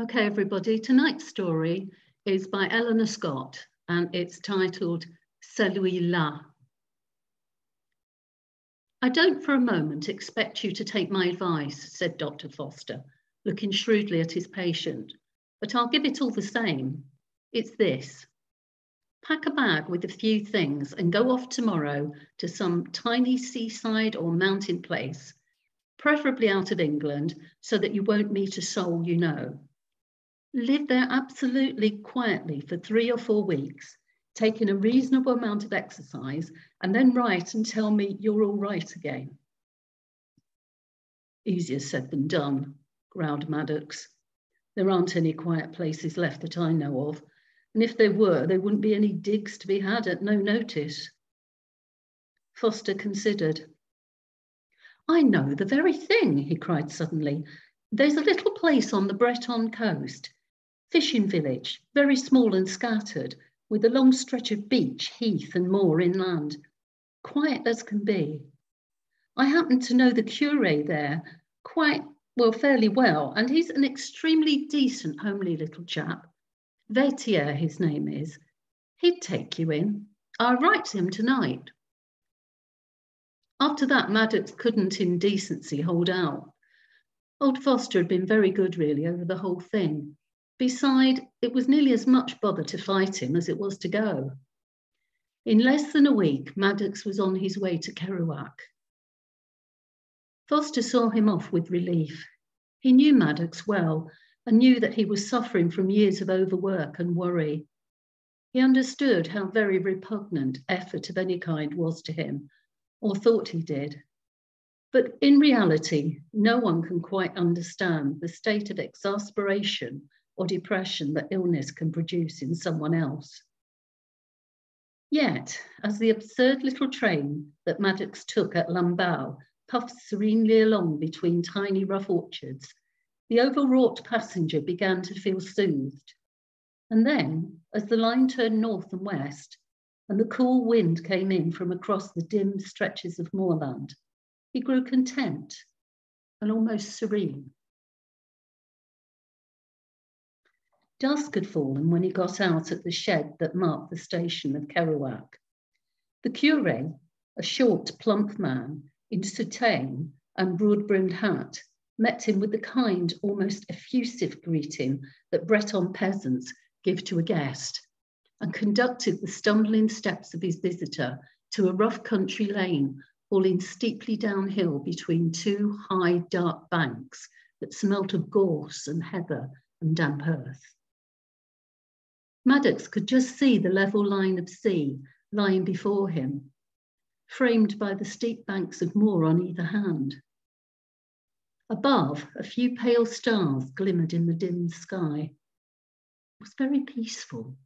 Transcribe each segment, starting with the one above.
Okay, everybody, tonight's story is by Eleanor Scott and it's titled Celui-là. I don't for a moment expect you to take my advice, said Dr. Foster, looking shrewdly at his patient, but I'll give it all the same. It's this. Pack a bag with a few things and go off tomorrow to some tiny seaside or mountain place, preferably out of England, so that you won't meet a soul you know live there absolutely quietly for three or four weeks, taking a reasonable amount of exercise, and then write and tell me you're all right again. Easier said than done, growled Maddox. There aren't any quiet places left that I know of, and if there were, there wouldn't be any digs to be had at no notice. Foster considered. I know the very thing, he cried suddenly. There's a little place on the Breton coast. Fishing village, very small and scattered, with a long stretch of beach, heath, and moor inland. Quiet as can be. I happen to know the curé there quite, well, fairly well, and he's an extremely decent, homely little chap. Vettier, his name is. He'd take you in. I'll write to him tonight. After that, Maddox couldn't in decency hold out. Old Foster had been very good, really, over the whole thing. Beside, it was nearly as much bother to fight him as it was to go. In less than a week, Maddox was on his way to Kerouac. Foster saw him off with relief. He knew Maddox well and knew that he was suffering from years of overwork and worry. He understood how very repugnant effort of any kind was to him, or thought he did. But in reality, no one can quite understand the state of exasperation or depression that illness can produce in someone else. Yet, as the absurd little train that Maddox took at Lamballe puffed serenely along between tiny rough orchards, the overwrought passenger began to feel soothed. And then, as the line turned north and west, and the cool wind came in from across the dim stretches of moorland, he grew content and almost serene. Dusk had fallen when he got out at the shed that marked the station of Kerouac. The curé, a short, plump man in soutane and broad-brimmed hat, met him with the kind, almost effusive greeting that Breton peasants give to a guest, and conducted the stumbling steps of his visitor to a rough country lane falling steeply downhill between two high, dark banks that smelt of gorse and heather and damp earth. Maddox could just see the level line of sea lying before him, framed by the steep banks of moor on either hand. Above, a few pale stars glimmered in the dim sky. It was very peaceful.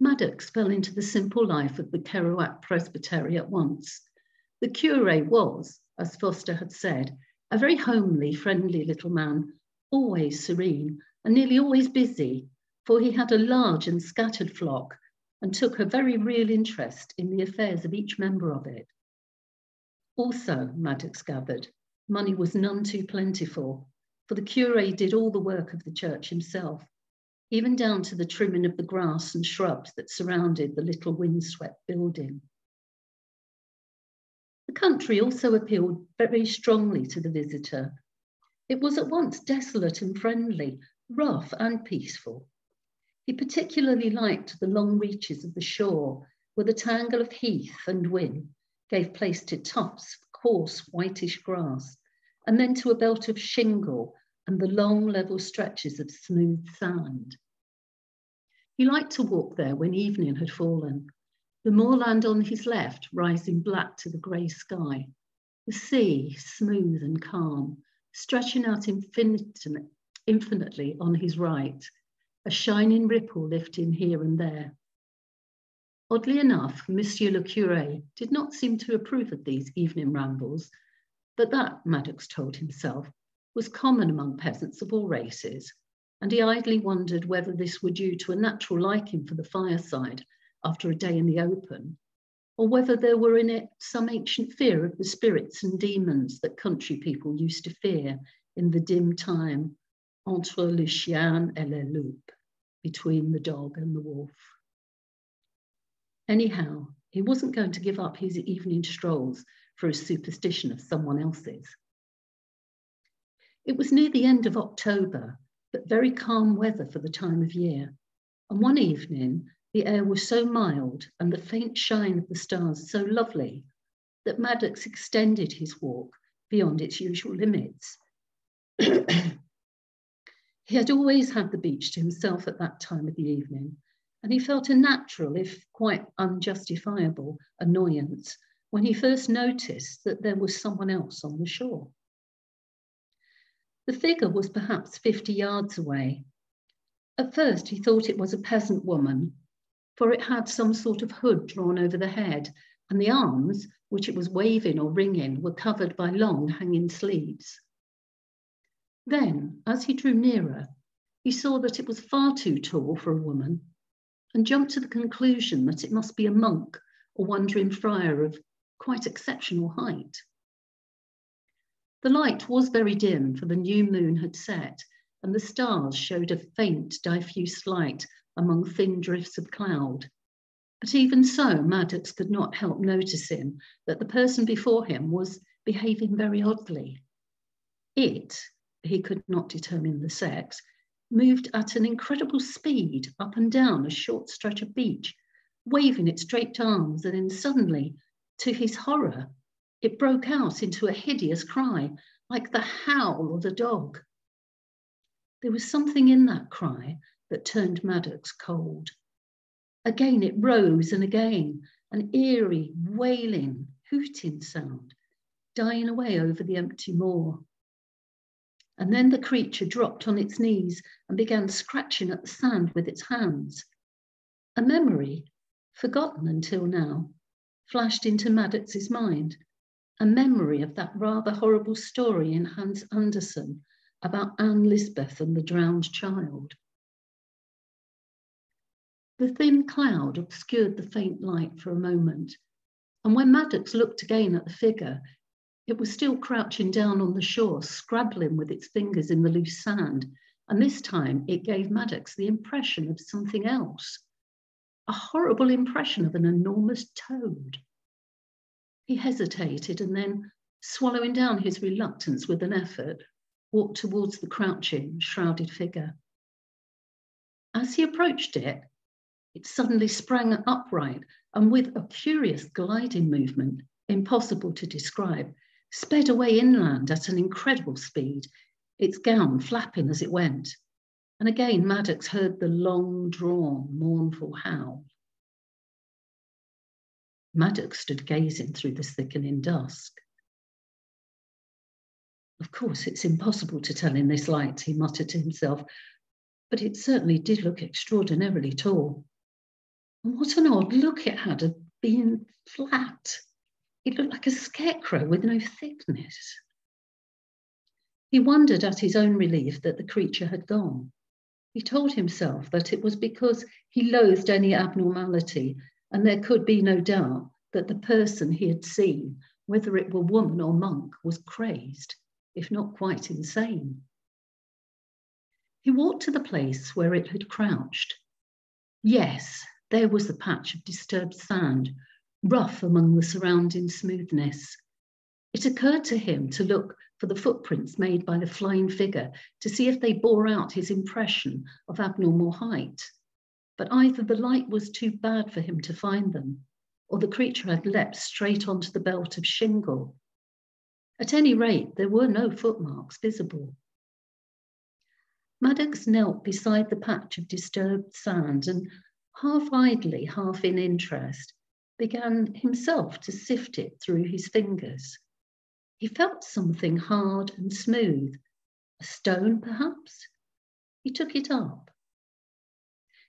Maddox fell into the simple life of the Kerouac Presbytery at once. The curé was, as Foster had said, a very homely, friendly little man, always serene and nearly always busy, for he had a large and scattered flock and took a very real interest in the affairs of each member of it. Also, Maddox gathered, money was none too plentiful, for the curé did all the work of the church himself, even down to the trimming of the grass and shrubs that surrounded the little windswept building. The country also appealed very strongly to the visitor. It was at once desolate and friendly, rough and peaceful. He particularly liked the long reaches of the shore, where the tangle of heath and whin gave place to tufts of coarse whitish grass, and then to a belt of shingle and the long level stretches of smooth sand. He liked to walk there when evening had fallen, the moorland on his left rising black to the grey sky, the sea smooth and calm, stretching out infinite, infinitely on his right, a shining ripple lifting here and there. Oddly enough, Monsieur le Curé did not seem to approve of these evening rambles, but that, Maddox told himself, was common among peasants of all races, and he idly wondered whether this were due to a natural liking for the fireside after a day in the open, or whether there were in it some ancient fear of the spirits and demons that country people used to fear in the dim time entre le chien et le loup, between the dog and the wolf. Anyhow, he wasn't going to give up his evening strolls for a superstition of someone else's. It was near the end of October, but very calm weather for the time of year. And one evening, the air was so mild and the faint shine of the stars so lovely that Maddox extended his walk beyond its usual limits. he had always had the beach to himself at that time of the evening, and he felt a natural, if quite unjustifiable, annoyance when he first noticed that there was someone else on the shore. The figure was perhaps 50 yards away. At first, he thought it was a peasant woman, for it had some sort of hood drawn over the head, and the arms, which it was waving or wringing, were covered by long hanging sleeves. Then, as he drew nearer, he saw that it was far too tall for a woman and jumped to the conclusion that it must be a monk or wandering friar of quite exceptional height. The light was very dim, for the new moon had set, and the stars showed a faint, diffuse light among thin drifts of cloud. But even so, Maddox could not help noticing that the person before him was behaving very oddly. It, he could not determine the sex, moved at an incredible speed up and down a short stretch of beach, waving its draped arms, and then suddenly, to his horror, it broke out into a hideous cry, like the howl of a dog. There was something in that cry that turned Maddox cold. Again it rose and again, an eerie, wailing, hooting sound, dying away over the empty moor. And then the creature dropped on its knees and began scratching at the sand with its hands. A memory, forgotten until now, flashed into Maddox's mind. A memory of that rather horrible story in Hans Andersen about Anne Lisbeth and the drowned child. The thin cloud obscured the faint light for a moment, and when Maddox looked again at the figure, it was still crouching down on the shore, scrabbling with its fingers in the loose sand, and this time it gave Maddox the impression of something else a horrible impression of an enormous toad. He hesitated and then, swallowing down his reluctance with an effort, walked towards the crouching, shrouded figure. As he approached it, it suddenly sprang upright and with a curious gliding movement, impossible to describe, sped away inland at an incredible speed, its gown flapping as it went. And again, Maddox heard the long drawn, mournful howl. Maddox stood gazing through the thickening dusk. Of course, it's impossible to tell in this light, he muttered to himself, but it certainly did look extraordinarily tall. And what an odd look it had of being flat. It looked like a scarecrow with no thickness. He wondered at his own relief that the creature had gone. He told himself that it was because he loathed any abnormality, and there could be no doubt that the person he had seen, whether it were woman or monk, was crazed, if not quite insane. He walked to the place where it had crouched. Yes, there was the patch of disturbed sand rough among the surrounding smoothness. It occurred to him to look for the footprints made by the flying figure to see if they bore out his impression of abnormal height. But either the light was too bad for him to find them, or the creature had leapt straight onto the belt of shingle. At any rate, there were no footmarks visible. Maddox knelt beside the patch of disturbed sand and, half idly, half in interest, began himself to sift it through his fingers. He felt something hard and smooth, a stone perhaps. He took it up.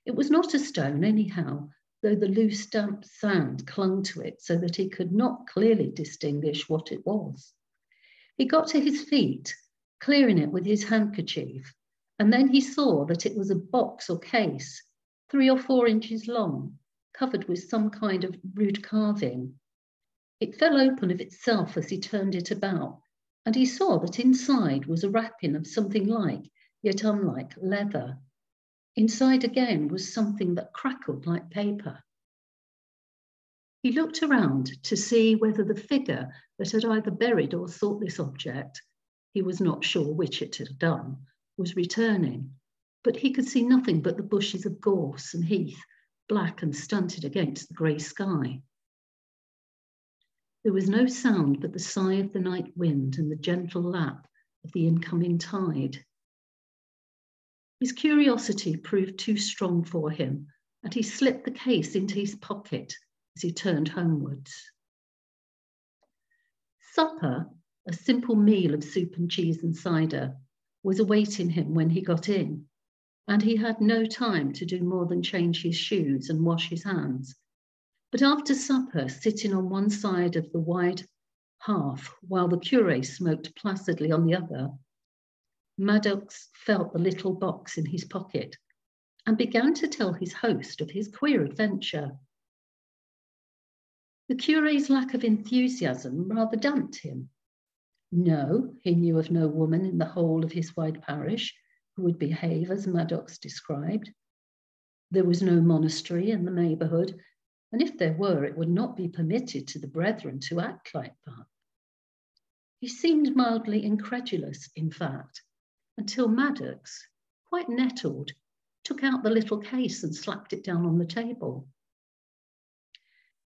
It was not a stone, anyhow, though the loose damp sand clung to it so that he could not clearly distinguish what it was. He got to his feet, clearing it with his handkerchief, and then he saw that it was a box or case, three or four inches long, covered with some kind of rude carving. It fell open of itself as he turned it about, and he saw that inside was a wrapping of something like, yet unlike, leather. Inside again was something that crackled like paper. He looked around to see whether the figure that had either buried or sought this object, he was not sure which it had done, was returning. But he could see nothing but the bushes of gorse and heath, black and stunted against the grey sky. There was no sound but the sigh of the night wind and the gentle lap of the incoming tide. His curiosity proved too strong for him, and he slipped the case into his pocket as he turned homewards. Supper, a simple meal of soup and cheese and cider, was awaiting him when he got in, and he had no time to do more than change his shoes and wash his hands but after supper, sitting on one side of the wide hearth while the curé smoked placidly on the other, Maddox felt the little box in his pocket and began to tell his host of his queer adventure. The curé's lack of enthusiasm rather damped him. No, he knew of no woman in the whole of his wide parish who would behave as Maddox described. There was no monastery in the neighbourhood, and if there were, it would not be permitted to the brethren to act like that. He seemed mildly incredulous, in fact, until Maddox, quite nettled, took out the little case and slapped it down on the table.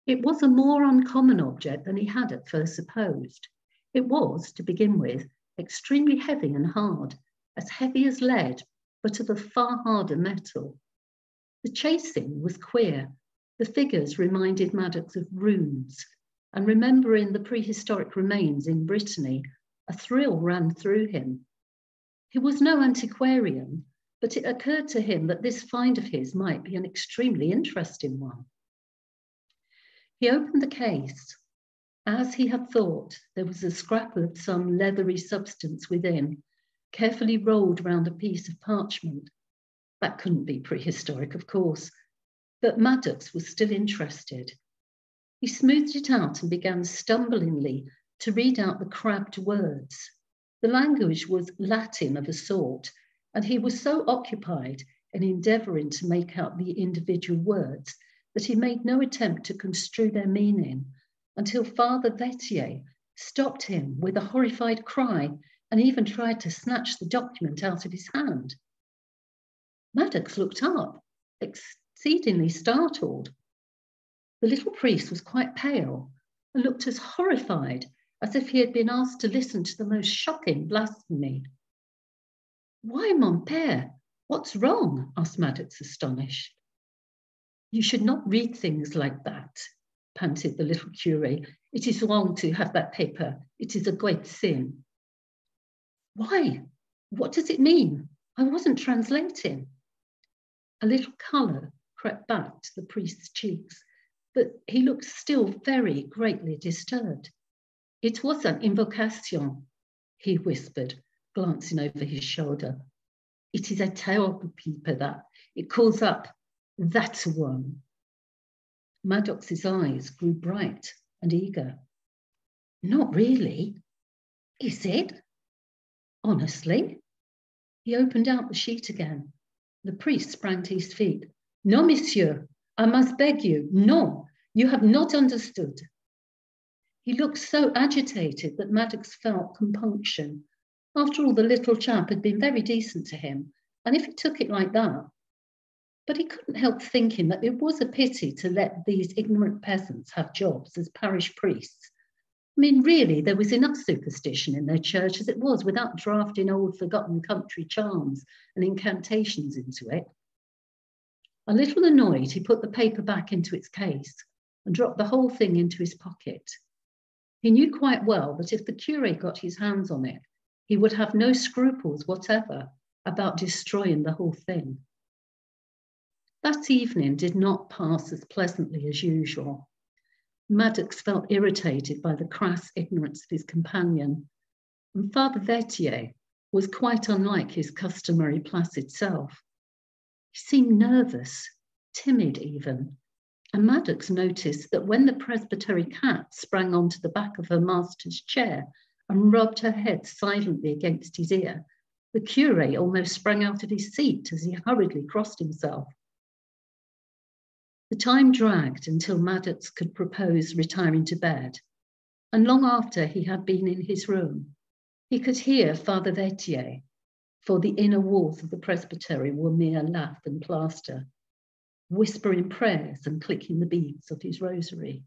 It was a more uncommon object than he had at first supposed. It was, to begin with, extremely heavy and hard, as heavy as lead, but of a far harder metal. The chasing was queer the figures reminded Maddox of runes, and remembering the prehistoric remains in Brittany, a thrill ran through him. He was no antiquarian, but it occurred to him that this find of his might be an extremely interesting one. He opened the case. As he had thought, there was a scrap of some leathery substance within, carefully rolled round a piece of parchment. That couldn't be prehistoric, of course, but Maddox was still interested. He smoothed it out and began stumblingly to read out the crabbed words. The language was Latin of a sort, and he was so occupied in endeavouring to make out the individual words that he made no attempt to construe their meaning until Father Vettier stopped him with a horrified cry and even tried to snatch the document out of his hand. Maddox looked up, exceedingly startled. The little priest was quite pale and looked as horrified as if he had been asked to listen to the most shocking blasphemy. Why, mon père, what's wrong? asked Maddox, astonished. You should not read things like that, panted the little curé. It is wrong to have that paper. It is a great sin. Why? What does it mean? I wasn't translating. A little colour crept back to the priest's cheeks, but he looked still very greatly disturbed. It was an invocation, he whispered, glancing over his shoulder. It is a terrible people that it calls up that one. Maddox's eyes grew bright and eager. Not really. Is it? Honestly? He opened out the sheet again. The priest sprang to his feet. No, monsieur, I must beg you, no, you have not understood. He looked so agitated that Maddox felt compunction. After all, the little chap had been very decent to him, and if he took it like that, but he couldn't help thinking that it was a pity to let these ignorant peasants have jobs as parish priests. I mean, really, there was enough superstition in their church as it was without drafting old forgotten country charms and incantations into it. A little annoyed, he put the paper back into its case and dropped the whole thing into his pocket. He knew quite well that if the curé got his hands on it, he would have no scruples whatever about destroying the whole thing. That evening did not pass as pleasantly as usual. Maddox felt irritated by the crass ignorance of his companion, and Father Vettier was quite unlike his customary placid self. He seemed nervous, timid even. And Maddox noticed that when the presbytery cat sprang onto the back of her master's chair and rubbed her head silently against his ear, the curé almost sprang out of his seat as he hurriedly crossed himself. The time dragged until Maddox could propose retiring to bed, and long after he had been in his room, he could hear Father Vettier, for the inner walls of the presbytery were mere lath and plaster, whispering prayers and clicking the beads of his rosary.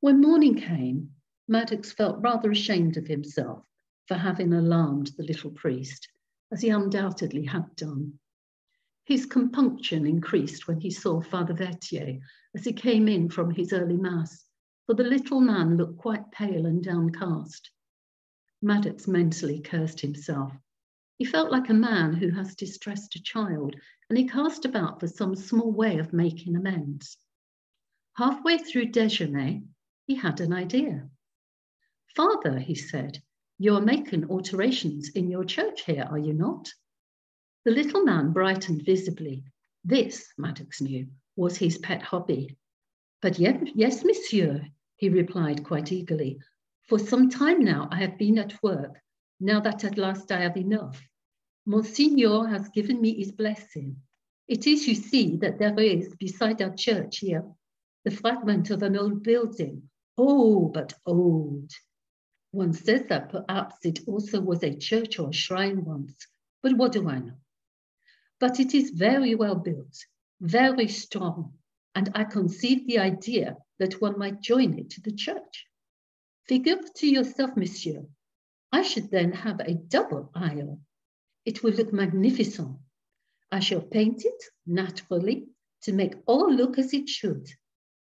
When morning came, Maddox felt rather ashamed of himself for having alarmed the little priest, as he undoubtedly had done. His compunction increased when he saw Father Vettier as he came in from his early mass, for the little man looked quite pale and downcast. Maddox mentally cursed himself. He felt like a man who has distressed a child, and he cast about for some small way of making amends. Halfway through déjeuner, he had an idea. Father, he said, you are making alterations in your church here, are you not? The little man brightened visibly. This, Maddox knew, was his pet hobby. But yes, yes, monsieur, he replied quite eagerly. For some time now I have been at work, now that at last I have enough. Monsignor has given me his blessing. It is, you see, that there is, beside our church here, the fragment of an old building. Oh, but old. One says that perhaps it also was a church or a shrine once, but what do I know? But it is very well built, very strong, and I conceived the idea that one might join it to the church. Figure to yourself, monsieur, I should then have a double aisle. It will look magnificent. I shall paint it, naturally, to make all look as it should.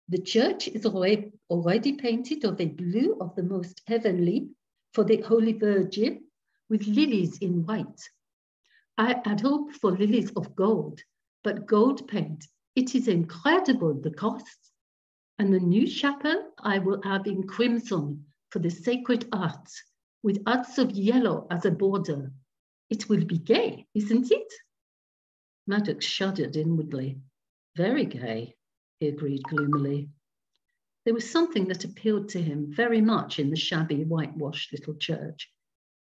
The church is already, already painted of a blue of the most heavenly for the Holy Virgin with lilies in white I had hoped for lilies of gold, but gold paint, it is incredible the cost. And the new chapel I will have in crimson for the sacred arts, with arts of yellow as a border. It will be gay, isn't it? Maddox shuddered inwardly. Very gay, he agreed gloomily. There was something that appealed to him very much in the shabby, whitewashed little church.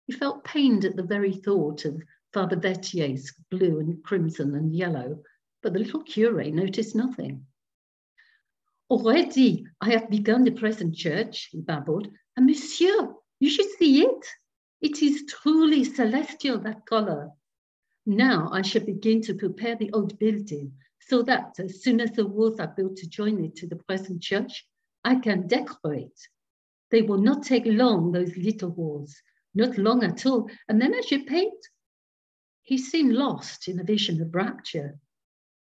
He felt pained at the very thought of Father Vettier's blue and crimson and yellow, but the little curé noticed nothing. Already I have begun the present church, he babbled, and monsieur, you should see it. It is truly celestial, that color. Now I shall begin to prepare the old building so that as soon as the walls are built to join it to the present church, I can decorate. They will not take long, those little walls, not long at all. And then I should paint he seemed lost in a vision of rapture.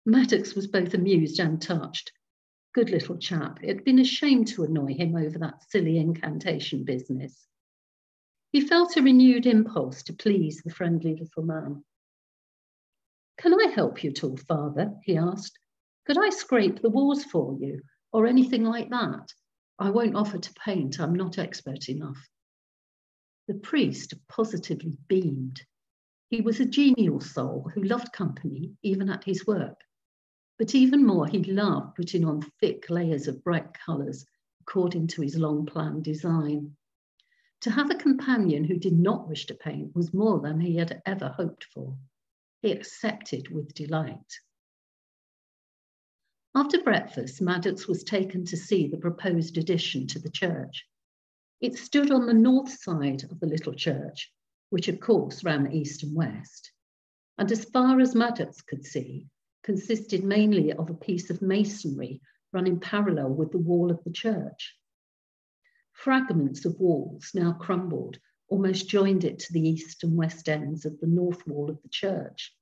Maddox was both amused and touched. Good little chap. It had been a shame to annoy him over that silly incantation business. He felt a renewed impulse to please the friendly little man. Can I help you at all, father? he asked. Could I scrape the walls for you or anything like that? I won't offer to paint, I'm not expert enough. The priest positively beamed. He was a genial soul who loved company, even at his work. But even more, he loved putting on thick layers of bright colours according to his long planned design. To have a companion who did not wish to paint was more than he had ever hoped for. He accepted with delight. After breakfast, Maddox was taken to see the proposed addition to the church. It stood on the north side of the little church, which of course ran east and west, and as far as Maddox could see, consisted mainly of a piece of masonry running parallel with the wall of the church. Fragments of walls, now crumbled, almost joined it to the east and west ends of the north wall of the church,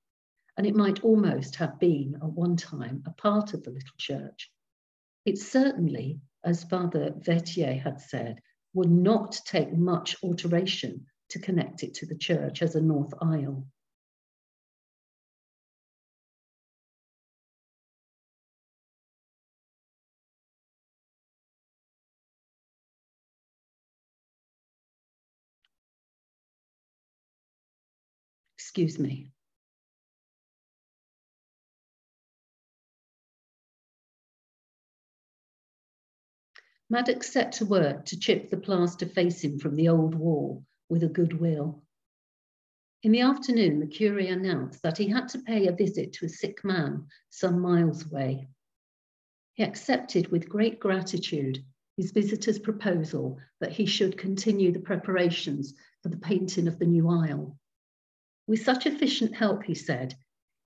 and it might almost have been at one time a part of the little church. It certainly, as Father Vettier had said, would not take much alteration to connect it to the church as a north aisle. Excuse me. Maddox set to work to chip the plaster facing from the old wall with a good will. In the afternoon, the curé announced that he had to pay a visit to a sick man some miles away. He accepted with great gratitude his visitor's proposal that he should continue the preparations for the painting of the new aisle. With such efficient help, he said,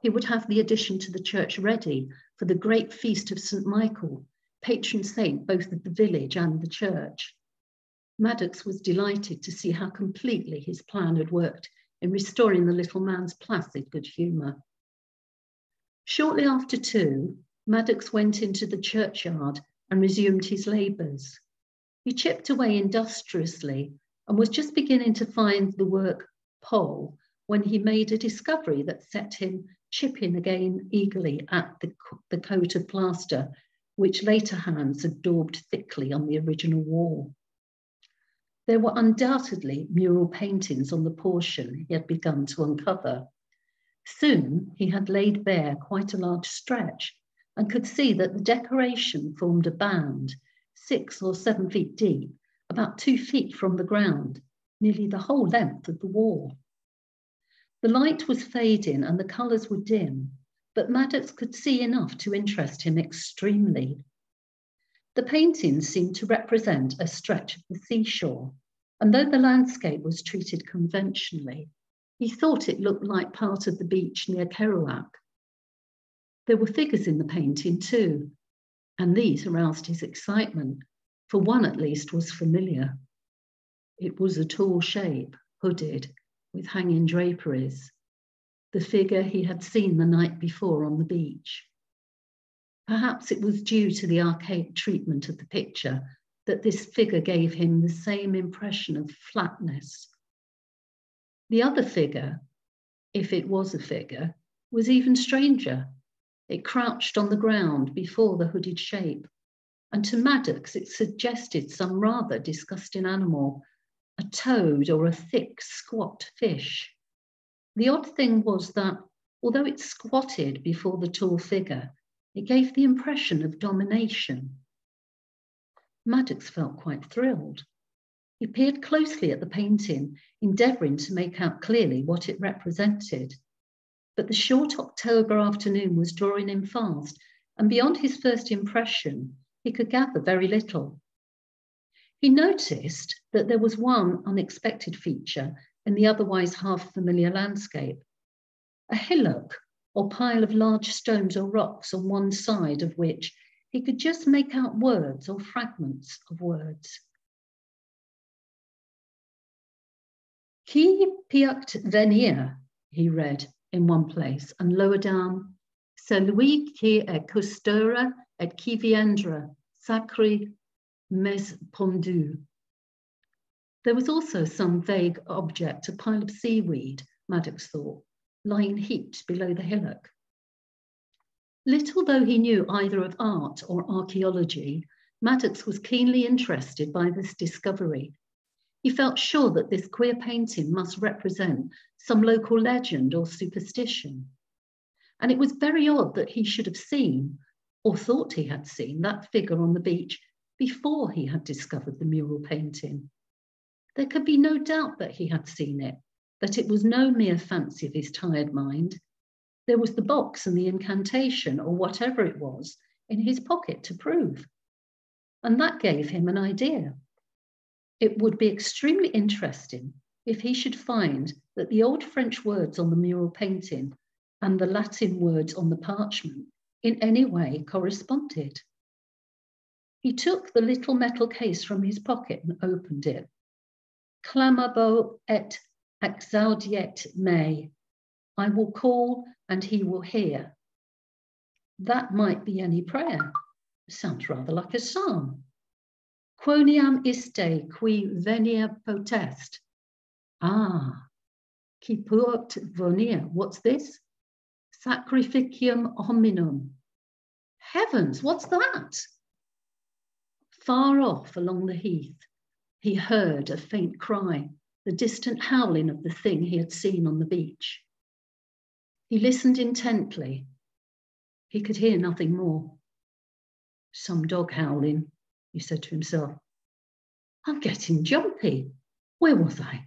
he would have the addition to the church ready for the great feast of St. Michael, patron saint both of the village and the church. Maddox was delighted to see how completely his plan had worked in restoring the little man's placid good humour. Shortly after two, Maddox went into the churchyard and resumed his labours. He chipped away industriously and was just beginning to find the work pole when he made a discovery that set him chipping again eagerly at the, the coat of plaster, which later hands had daubed thickly on the original wall. There were undoubtedly mural paintings on the portion he had begun to uncover. Soon he had laid bare quite a large stretch and could see that the decoration formed a band, six or seven feet deep, about two feet from the ground, nearly the whole length of the wall. The light was fading and the colours were dim, but Maddox could see enough to interest him extremely. The painting seemed to represent a stretch of the seashore, and though the landscape was treated conventionally, he thought it looked like part of the beach near Kerouac. There were figures in the painting too, and these aroused his excitement, for one at least was familiar. It was a tall shape, hooded, with hanging draperies, the figure he had seen the night before on the beach. Perhaps it was due to the archaic treatment of the picture that this figure gave him the same impression of flatness. The other figure, if it was a figure, was even stranger. It crouched on the ground before the hooded shape, and to Maddox it suggested some rather disgusting animal, a toad or a thick, squat fish. The odd thing was that, although it squatted before the tall figure, it gave the impression of domination. Maddox felt quite thrilled. He peered closely at the painting, endeavouring to make out clearly what it represented. But the short October afternoon was drawing in fast, and beyond his first impression, he could gather very little. He noticed that there was one unexpected feature in the otherwise half familiar landscape a hillock or pile of large stones or rocks on one side of which he could just make out words or fragments of words. Qui piact venir, he read in one place, and lower down, celui qui est custera et qui viendra, sacri mes pondu. There was also some vague object, a pile of seaweed, Maddox thought, lying heaped below the hillock. Little though he knew either of art or archaeology, Maddox was keenly interested by this discovery. He felt sure that this queer painting must represent some local legend or superstition. And it was very odd that he should have seen, or thought he had seen, that figure on the beach before he had discovered the mural painting. There could be no doubt that he had seen it, that it was no mere fancy of his tired mind, there was the box and the incantation or whatever it was in his pocket to prove. And that gave him an idea. It would be extremely interesting if he should find that the old French words on the mural painting and the Latin words on the parchment in any way corresponded. He took the little metal case from his pocket and opened it. Clamabo et exaudiet me, I will call and he will hear. That might be any prayer. Sounds rather like a psalm. Quoniam iste qui venia potest. Ah, qui put venir. What's this? Sacrificium hominum. Heavens, what's that? Far off along the heath, he heard a faint cry, the distant howling of the thing he had seen on the beach. He listened intently. He could hear nothing more. Some dog howling, he said to himself. I'm getting jumpy. Where was I?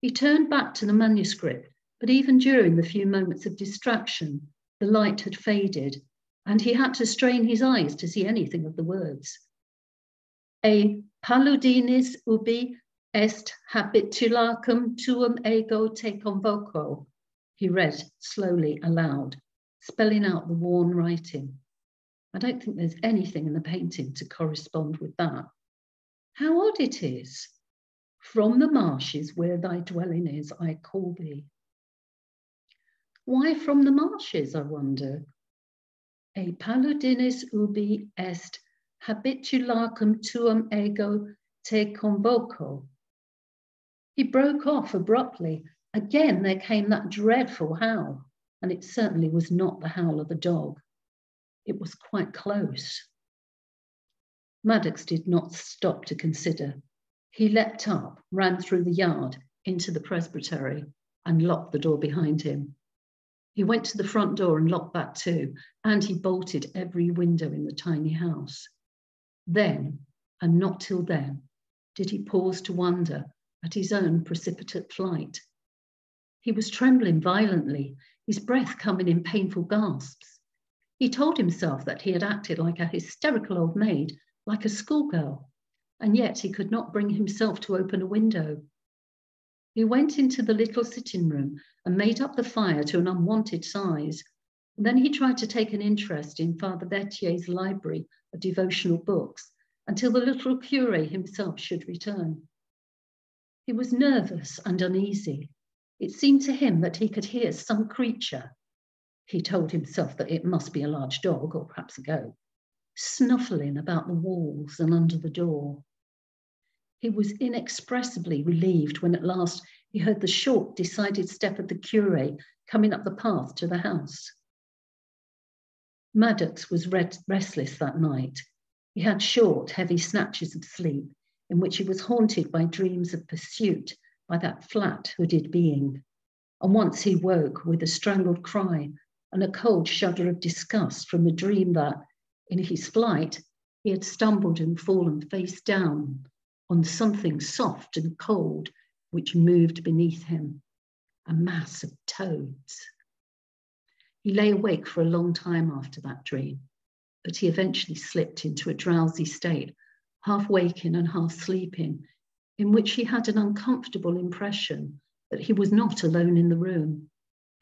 He turned back to the manuscript, but even during the few moments of distraction, the light had faded, and he had to strain his eyes to see anything of the words. A paludinis ubi est habitulacum tuum ego te convoco, he read slowly aloud, spelling out the worn writing. I don't think there's anything in the painting to correspond with that. How odd it is. From the marshes where thy dwelling is, I call thee. Why from the marshes, I wonder? A paludinis ubi est habitulacum tuum ego te convoco. He broke off abruptly Again, there came that dreadful howl, and it certainly was not the howl of a dog. It was quite close. Maddox did not stop to consider. He leapt up, ran through the yard into the presbytery, and locked the door behind him. He went to the front door and locked that too, and he bolted every window in the tiny house. Then, and not till then, did he pause to wonder at his own precipitate flight he was trembling violently, his breath coming in painful gasps. He told himself that he had acted like a hysterical old maid, like a schoolgirl, and yet he could not bring himself to open a window. He went into the little sitting room and made up the fire to an unwanted size. Then he tried to take an interest in Father Vettier's library of devotional books until the little cure himself should return. He was nervous and uneasy. It seemed to him that he could hear some creature, he told himself that it must be a large dog or perhaps a goat, snuffling about the walls and under the door. He was inexpressibly relieved when at last he heard the short, decided step of the curé coming up the path to the house. Maddox was restless that night. He had short, heavy snatches of sleep in which he was haunted by dreams of pursuit by that flat hooded being. And once he woke with a strangled cry and a cold shudder of disgust from the dream that, in his flight, he had stumbled and fallen face down on something soft and cold which moved beneath him a mass of toads. He lay awake for a long time after that dream, but he eventually slipped into a drowsy state, half waking and half sleeping, in which he had an uncomfortable impression that he was not alone in the room,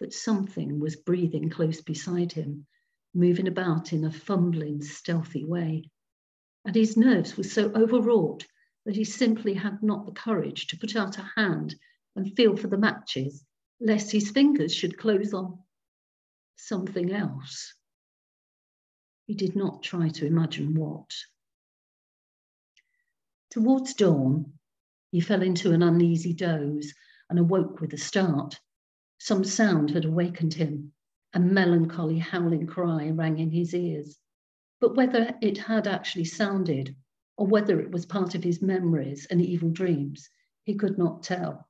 that something was breathing close beside him, moving about in a fumbling, stealthy way. And his nerves were so overwrought that he simply had not the courage to put out a hand and feel for the matches, lest his fingers should close on something else. He did not try to imagine what. Towards dawn, he fell into an uneasy doze and awoke with a start. Some sound had awakened him. A melancholy howling cry rang in his ears. But whether it had actually sounded, or whether it was part of his memories and evil dreams, he could not tell.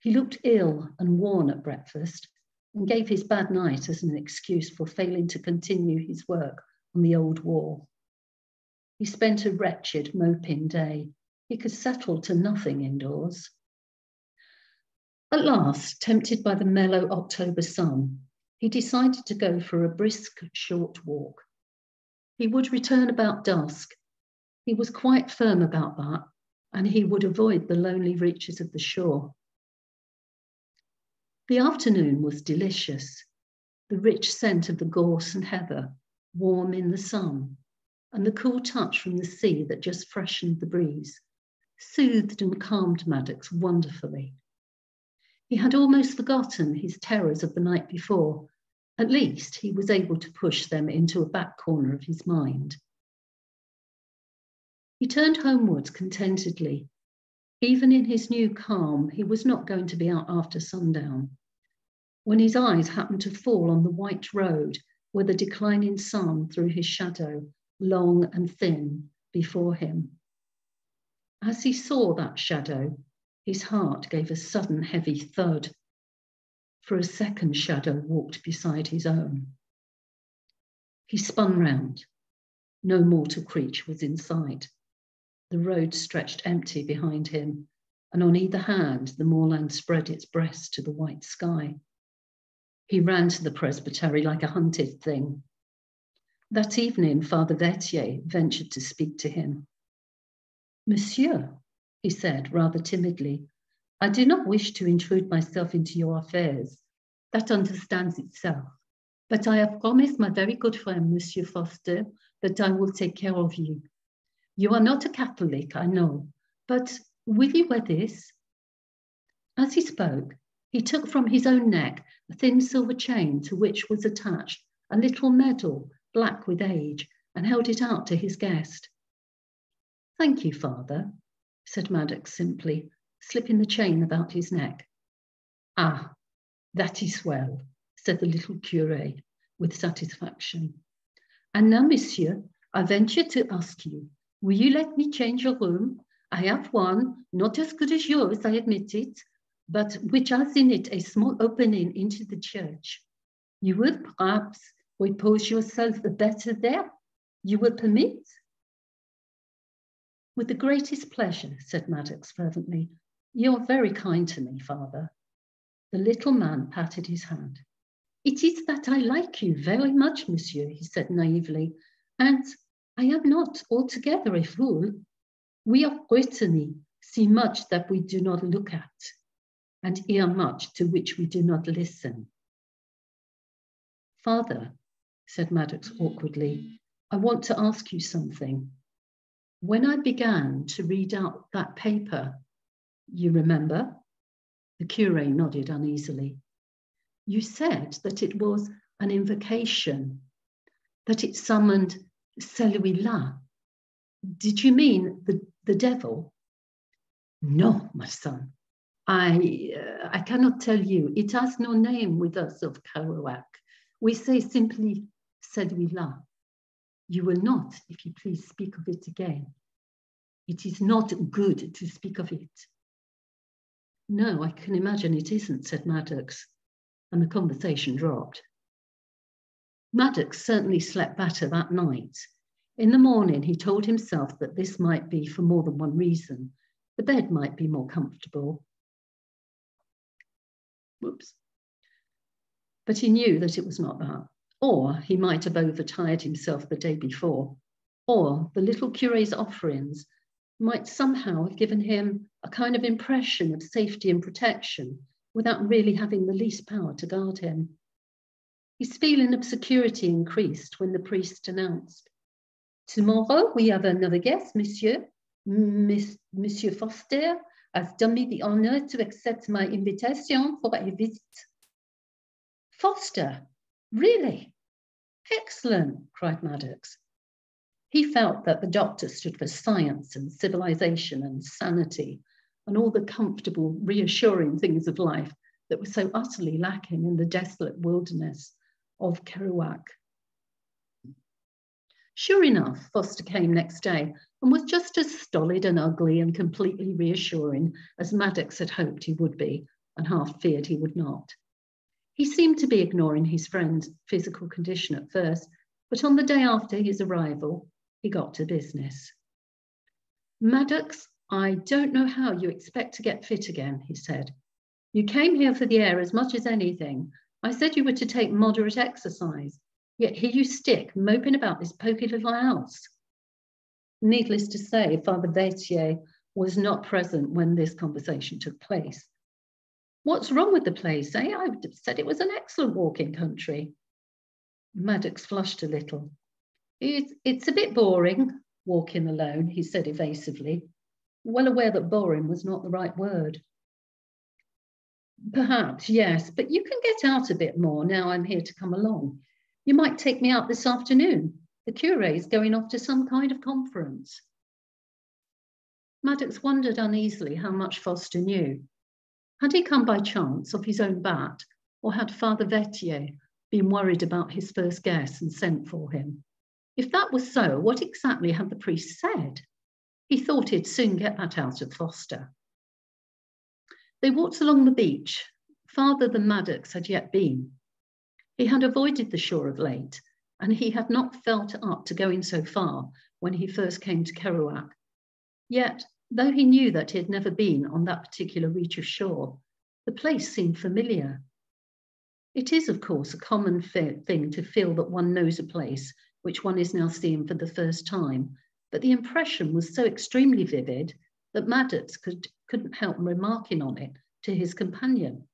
He looked ill and worn at breakfast and gave his bad night as an excuse for failing to continue his work on the old wall. He spent a wretched, moping day he could settle to nothing indoors. At last, tempted by the mellow October sun, he decided to go for a brisk, short walk. He would return about dusk. He was quite firm about that, and he would avoid the lonely reaches of the shore. The afternoon was delicious, the rich scent of the gorse and heather, warm in the sun, and the cool touch from the sea that just freshened the breeze soothed and calmed Maddox wonderfully. He had almost forgotten his terrors of the night before. At least he was able to push them into a back corner of his mind. He turned homewards contentedly. Even in his new calm, he was not going to be out after sundown. When his eyes happened to fall on the white road where the declining sun threw his shadow, long and thin, before him, as he saw that shadow, his heart gave a sudden heavy thud, for a second shadow walked beside his own. He spun round. No mortal creature was in sight. The road stretched empty behind him, and on either hand the moorland spread its breast to the white sky. He ran to the presbytery like a hunted thing. That evening, Father Vettier ventured to speak to him. Monsieur, he said rather timidly, I do not wish to intrude myself into your affairs. That understands itself. But I have promised my very good friend, Monsieur Foster, that I will take care of you. You are not a Catholic, I know, but will you wear this? As he spoke, he took from his own neck a thin silver chain to which was attached a little medal, black with age, and held it out to his guest. Thank you, father, said Maddox simply, slipping the chain about his neck. Ah, that is well, said the little cure with satisfaction. And now, monsieur, I venture to ask you, will you let me change your room? I have one, not as good as yours, I admit it, but which has in it a small opening into the church. You will perhaps repose yourself the better there. You will permit? With the greatest pleasure, said Maddox fervently. You are very kind to me, father. The little man patted his hand. It is that I like you very much, monsieur, he said naively, and I am not altogether a fool. We of Brittany see much that we do not look at and hear much to which we do not listen. Father, said Maddox awkwardly, I want to ask you something. When I began to read out that paper, you remember? The cure nodded uneasily. You said that it was an invocation, that it summoned celui-là. Did you mean the, the devil? No, my son, I, uh, I cannot tell you. It has no name with us of Kerouac. We say simply celui-là. You will not, if you please, speak of it again. It is not good to speak of it. No, I can imagine it isn't, said Maddox, and the conversation dropped. Maddox certainly slept better that night. In the morning, he told himself that this might be for more than one reason. The bed might be more comfortable, Whoops. But he knew that it was not that. Or he might have overtired himself the day before. Or the little cure's offerings might somehow have given him a kind of impression of safety and protection without really having the least power to guard him. His feeling of security increased when the priest announced, Tomorrow we have another guest, monsieur, Miss, Monsieur Foster, has done me the honor to accept my invitation for a visit. Foster, really? Excellent, cried Maddox. He felt that the doctor stood for science and civilization and sanity and all the comfortable, reassuring things of life that were so utterly lacking in the desolate wilderness of Kerouac. Sure enough, Foster came next day and was just as stolid and ugly and completely reassuring as Maddox had hoped he would be and half feared he would not. He seemed to be ignoring his friend's physical condition at first, but on the day after his arrival, he got to business. Maddox, I don't know how you expect to get fit again, he said. You came here for the air as much as anything. I said you were to take moderate exercise, yet here you stick, moping about this poky little house. Needless to say, Father Vettier was not present when this conversation took place. What's wrong with the place, eh? I said it was an excellent walking country. Maddox flushed a little. It's, it's a bit boring, walking alone, he said evasively, well aware that boring was not the right word. Perhaps, yes, but you can get out a bit more now I'm here to come along. You might take me out this afternoon. The cure is going off to some kind of conference. Maddox wondered uneasily how much Foster knew. Had he come by chance of his own bat, or had Father Vettier been worried about his first guest and sent for him? If that was so, what exactly had the priest said? He thought he'd soon get that out of Foster. They walked along the beach, farther than Maddox had yet been. He had avoided the shore of late, and he had not felt up to going so far when he first came to Kerouac. Yet, though he knew that he had never been on that particular reach of shore, the place seemed familiar. It is, of course, a common thing to feel that one knows a place which one is now seeing for the first time, but the impression was so extremely vivid that Maddox could, couldn't help remarking on it to his companion.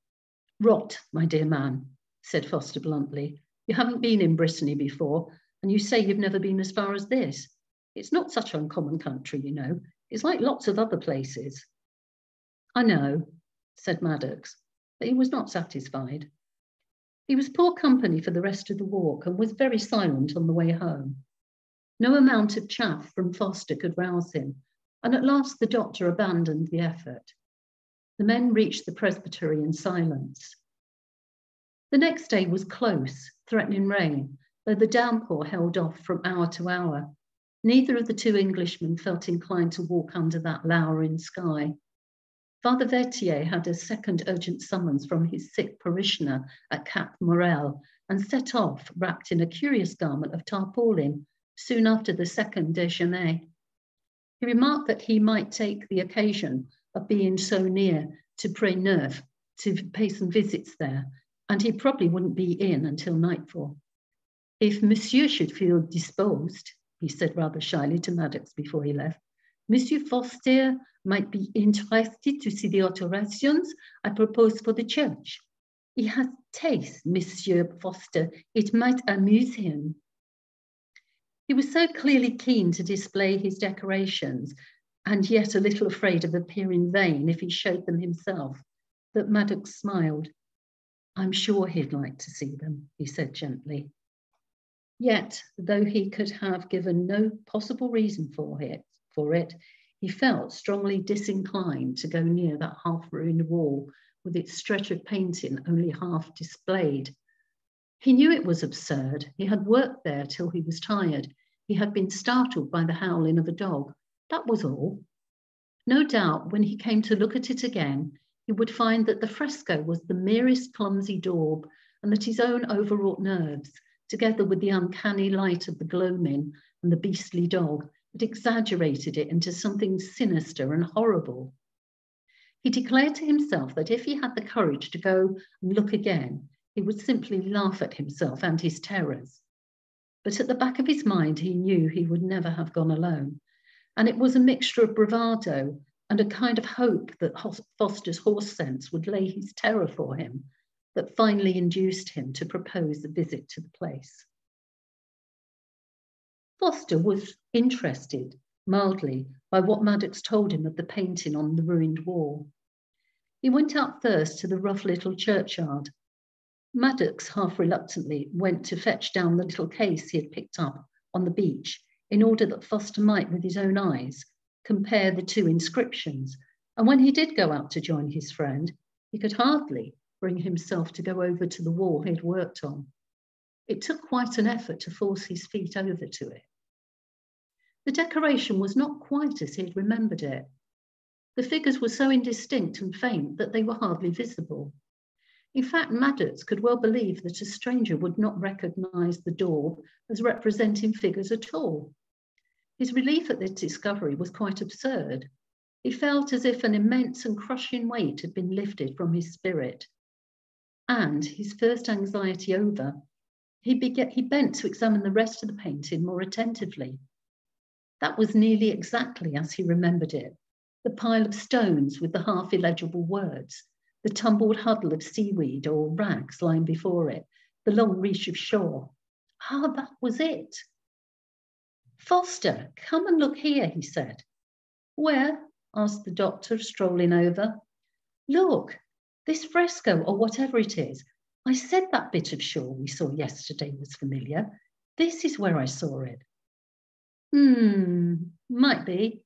Rot, my dear man, said Foster bluntly. You haven't been in Brittany before, and you say you've never been as far as this. It's not such uncommon country, you know. It's like lots of other places. I know, said Maddox, but he was not satisfied. He was poor company for the rest of the walk and was very silent on the way home. No amount of chaff from Foster could rouse him, and at last the doctor abandoned the effort. The men reached the presbytery in silence. The next day was close, threatening rain, though the downpour held off from hour to hour. Neither of the two Englishmen felt inclined to walk under that lowering sky. Father Vettier had a second urgent summons from his sick parishioner at Cap Morel and set off, wrapped in a curious garment of tarpaulin, soon after the second déjeuner. He remarked that he might take the occasion of being so near to Préneuf to pay some visits there, and he probably wouldn't be in until nightfall. If Monsieur should feel disposed, he said rather shyly to Maddox before he left. Monsieur Foster might be interested to see the alterations I propose for the church. He has taste, Monsieur Foster. It might amuse him. He was so clearly keen to display his decorations and yet a little afraid of appearing vain if he showed them himself that Maddox smiled. I'm sure he'd like to see them, he said gently. Yet, though he could have given no possible reason for it, for it, he felt strongly disinclined to go near that half-ruined wall with its stretch of painting only half displayed. He knew it was absurd. He had worked there till he was tired. He had been startled by the howling of a dog. That was all. No doubt, when he came to look at it again, he would find that the fresco was the merest clumsy daub and that his own overwrought nerves together with the uncanny light of the gloaming and the beastly dog, had exaggerated it into something sinister and horrible. He declared to himself that if he had the courage to go and look again, he would simply laugh at himself and his terrors. But at the back of his mind, he knew he would never have gone alone. And it was a mixture of bravado and a kind of hope that Foster's horse sense would lay his terror for him that finally induced him to propose a visit to the place. Foster was interested, mildly, by what Maddox told him of the painting on the ruined wall. He went out first to the rough little churchyard. Maddox, half reluctantly, went to fetch down the little case he had picked up on the beach in order that Foster might, with his own eyes, compare the two inscriptions. And when he did go out to join his friend, he could hardly, bring himself to go over to the wall he'd worked on. It took quite an effort to force his feet over to it. The decoration was not quite as he'd remembered it. The figures were so indistinct and faint that they were hardly visible. In fact, Maddox could well believe that a stranger would not recognize the daub as representing figures at all. His relief at this discovery was quite absurd. He felt as if an immense and crushing weight had been lifted from his spirit and his first anxiety over, he, he bent to examine the rest of the painting more attentively. That was nearly exactly as he remembered it the pile of stones with the half illegible words, the tumbled huddle of seaweed or rags lying before it, the long reach of shore. Ah, that was it. Foster, come and look here, he said. Where? asked the doctor, strolling over. Look, this fresco, or whatever it is, I said that bit of shore we saw yesterday was familiar. This is where I saw it. Hmm, might be.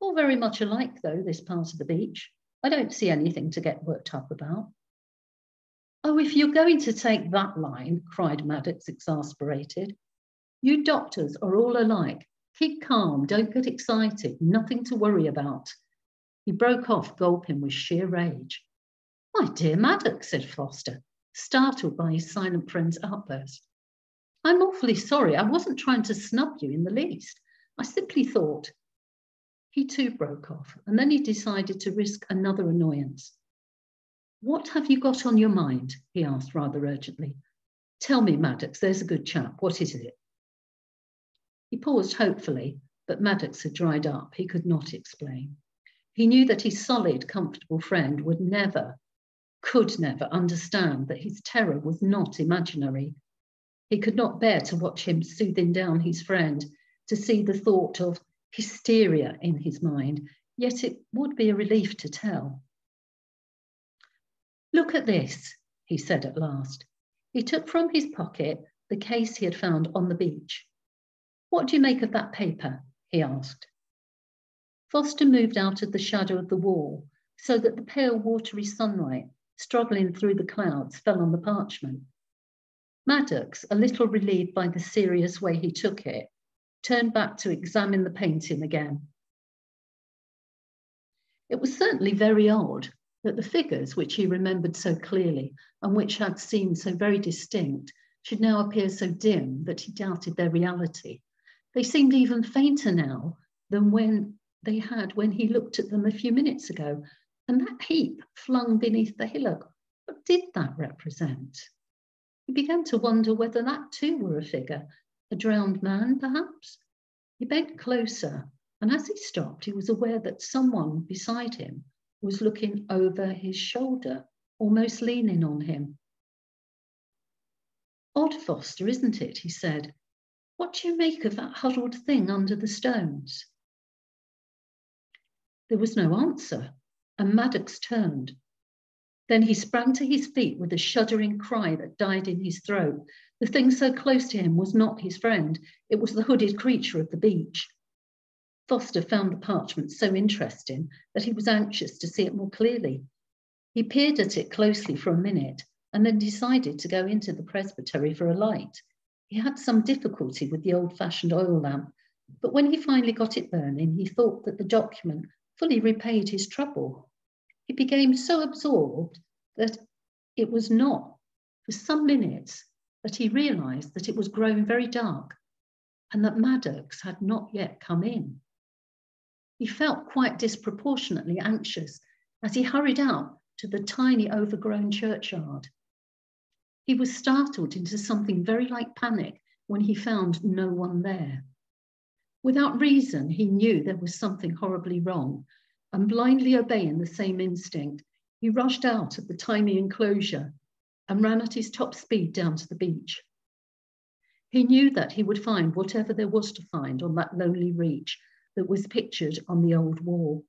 All very much alike, though, this part of the beach. I don't see anything to get worked up about. Oh, if you're going to take that line, cried Maddox, exasperated. You doctors are all alike. Keep calm, don't get excited, nothing to worry about. He broke off, gulping with sheer rage. My dear Maddox, said Foster, startled by his silent friend's outburst. I'm awfully sorry. I wasn't trying to snub you in the least. I simply thought. He too broke off, and then he decided to risk another annoyance. What have you got on your mind? he asked rather urgently. Tell me, Maddox, there's a good chap. What is it? He paused hopefully, but Maddox had dried up. He could not explain. He knew that his solid, comfortable friend would never, could never understand that his terror was not imaginary. He could not bear to watch him soothing down his friend, to see the thought of hysteria in his mind, yet it would be a relief to tell. Look at this, he said at last. He took from his pocket the case he had found on the beach. What do you make of that paper? he asked. Foster moved out of the shadow of the wall so that the pale watery sunlight struggling through the clouds fell on the parchment. Maddox, a little relieved by the serious way he took it, turned back to examine the painting again. It was certainly very odd that the figures which he remembered so clearly and which had seemed so very distinct should now appear so dim that he doubted their reality. They seemed even fainter now than when they had when he looked at them a few minutes ago. And that heap flung beneath the hillock, what did that represent? He began to wonder whether that too were a figure, a drowned man, perhaps. He bent closer, and as he stopped, he was aware that someone beside him was looking over his shoulder, almost leaning on him. Odd, Foster, isn't it? he said, what do you make of that huddled thing under the stones? There was no answer, and Maddox turned. Then he sprang to his feet with a shuddering cry that died in his throat. The thing so close to him was not his friend, it was the hooded creature of the beach. Foster found the parchment so interesting that he was anxious to see it more clearly. He peered at it closely for a minute and then decided to go into the presbytery for a light. He had some difficulty with the old fashioned oil lamp, but when he finally got it burning, he thought that the document fully repaid his trouble. He became so absorbed that it was not for some minutes that he realized that it was growing very dark and that Maddox had not yet come in. He felt quite disproportionately anxious as he hurried out to the tiny overgrown churchyard. He was startled into something very like panic when he found no one there. Without reason, he knew there was something horribly wrong, and blindly obeying the same instinct, he rushed out of the tiny enclosure and ran at his top speed down to the beach. He knew that he would find whatever there was to find on that lonely reach that was pictured on the old wall.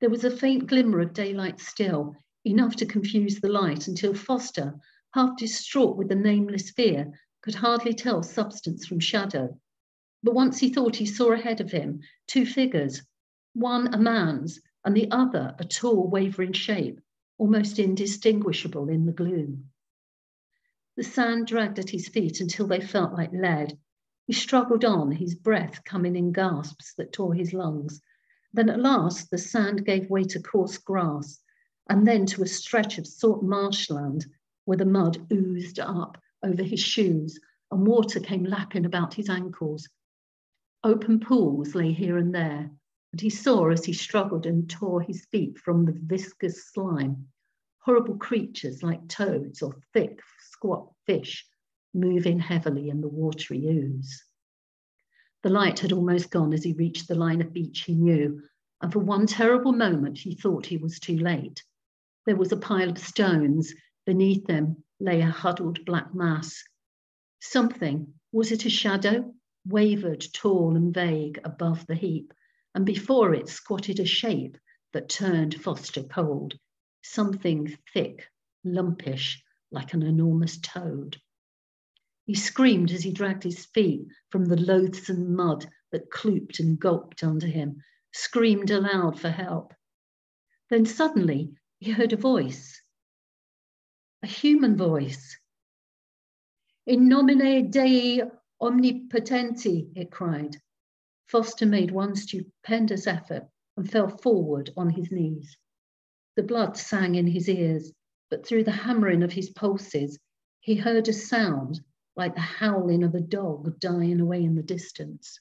There was a faint glimmer of daylight still, enough to confuse the light until Foster half distraught with the nameless fear, could hardly tell substance from shadow. But once he thought he saw ahead of him two figures, one a man's and the other a tall, wavering shape, almost indistinguishable in the gloom. The sand dragged at his feet until they felt like lead. He struggled on, his breath coming in gasps that tore his lungs. Then at last the sand gave way to coarse grass, and then to a stretch of salt marshland where the mud oozed up over his shoes and water came lapping about his ankles. Open pools lay here and there, and he saw as he struggled and tore his feet from the viscous slime, horrible creatures like toads or thick, squat fish moving heavily in the watery ooze. The light had almost gone as he reached the line of beach he knew, and for one terrible moment he thought he was too late. There was a pile of stones Beneath them lay a huddled black mass. Something, was it a shadow, wavered tall and vague above the heap, and before it squatted a shape that turned Foster cold, something thick, lumpish, like an enormous toad. He screamed as he dragged his feet from the loathsome mud that clooped and gulped under him, screamed aloud for help. Then suddenly he heard a voice, a human voice. In nomine Dei omnipotenti, it cried. Foster made one stupendous effort and fell forward on his knees. The blood sang in his ears, but through the hammering of his pulses, he heard a sound like the howling of a dog dying away in the distance.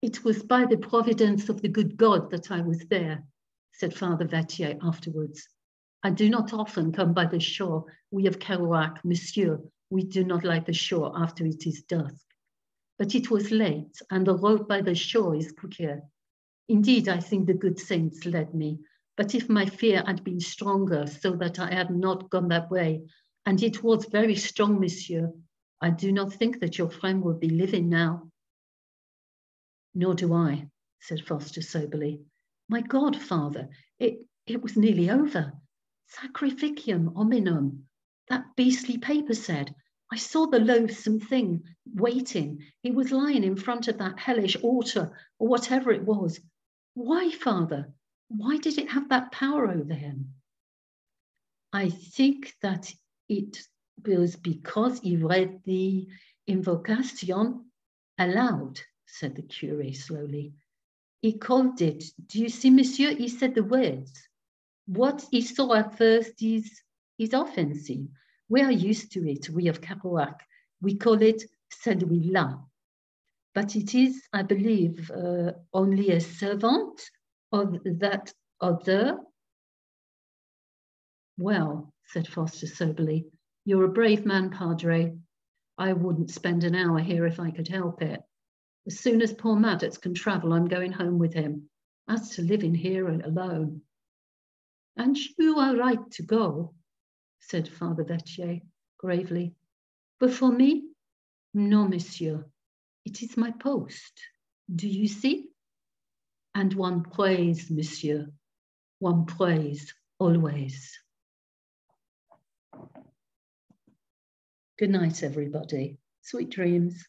It was by the providence of the good God that I was there, said Father Vettier afterwards. I do not often come by the shore. We of Kerouac, Monsieur, we do not like the shore after it is dusk. But it was late, and the road by the shore is quicker. Indeed, I think the good saints led me. But if my fear had been stronger, so that I had not gone that way, and it was very strong, monsieur, I do not think that your friend would be living now. Nor do I, said Foster soberly. My God, father, it, it was nearly over. Sacrificium hominum, that beastly paper said. I saw the loathsome thing waiting. He was lying in front of that hellish altar or whatever it was. Why, father? Why did it have that power over him? I think that it was because he read the invocation aloud, said the curé slowly. He called it, do you see, monsieur? He said the words. What he saw at first is, is offensive. We are used to it, we of Kerouac. We call it celui-là. But it is, I believe, uh, only a servant of that other. Well, said Foster soberly, you're a brave man, Padre. I wouldn't spend an hour here if I could help it. As soon as poor Maddox can travel, I'm going home with him. As to living here alone, and you are right to go, said Father Vettier gravely. But for me, no, monsieur. It is my post. Do you see? And one prays, monsieur. One prays always. Good night, everybody. Sweet dreams.